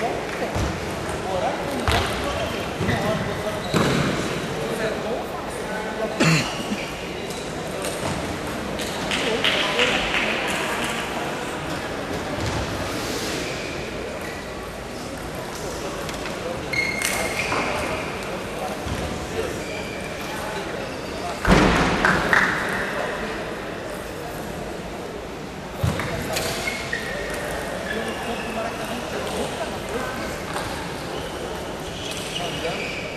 Bom tempo. Thank you.